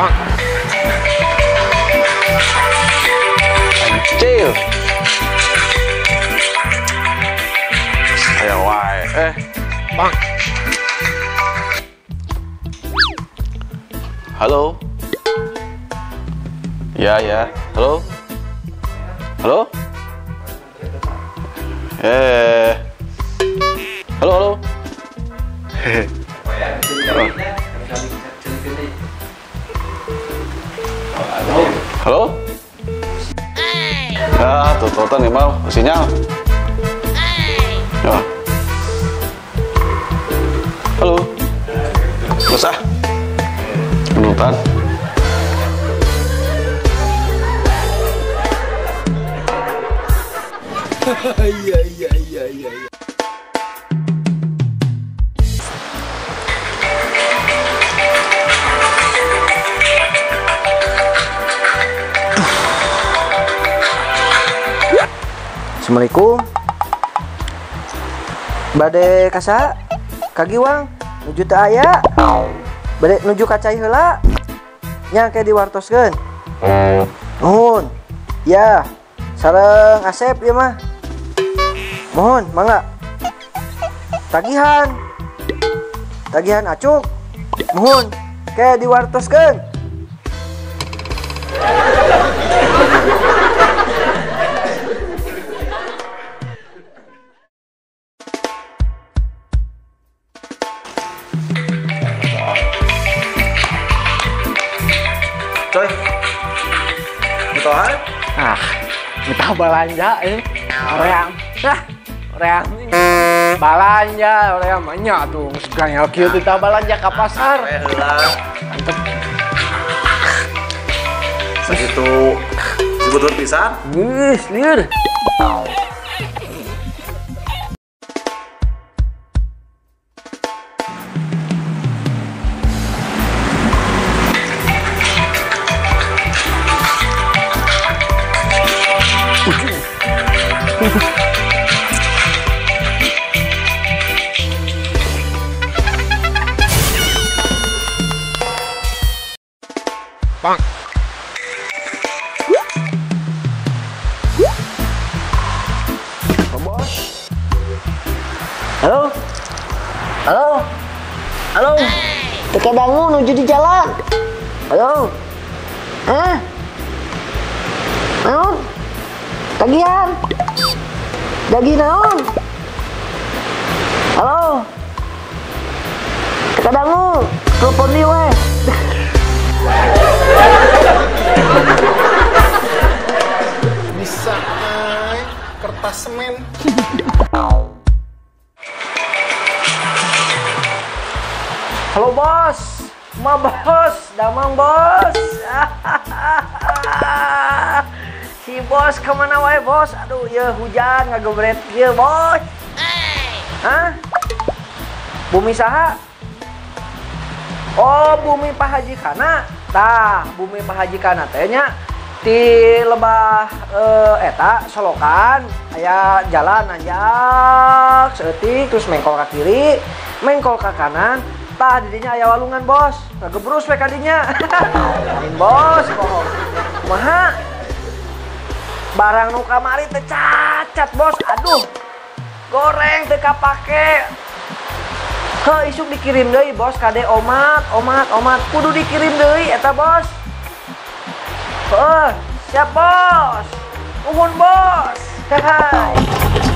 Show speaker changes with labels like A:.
A: 棒棒哎呀喂哎棒 hello yeahyeahhello hello 哎 hello hello 嘿嘿 Halo. Ah, tuh tuh nih mau sinyal. Ya. Halo. Usah. Penutan.
B: Assalamualaikum. Bade kasa Kagiwang Nuju teu aya. Bade nuju kacai heula. Nya ke diwartoskeun Ya Sareng Asep ya mah. Mohon mangga. Tagihan. Tagihan acuk Mohon Ke diwartoskeun
A: Ditahan?
B: Ah, kita belanja eh. Orang, nah, orang belanja, orang banyak tuh. Segala kieu kita belanja ke pasar. Mantep.
A: Segitu sebetulnya pisan.
B: Wih, liur. Halo? Halo? Halo? Teka dangu menuju di jalan. Halo? Hah? Naon? Tagihan? Dagi naon? Halo? Teka dangu, telepon di weh.
C: bisa ay, kertas semen
B: Halo bos, ma bos, damang bos. si bos ke mana wae bos? Aduh ya hujan ngagebret ya bos. Hah? Bumi saha? Oh bumi Pak Haji Kana. Tah, bumi Pak Haji Kana teh nya di lebah eh, eta solokan aya jalan nanjak seetik terus mengkol ke kiri mengkol ke kanan tah didinya aya walungan bos ngagebrus we kadinya lain bos bohong kumaha barang nu kamari teh cacat bos aduh goreng teu kapake He, isuk dikirim deui bos kade omat omat omat kudu dikirim deui eta bos Eh, siap bos. Uhun bos. Hai.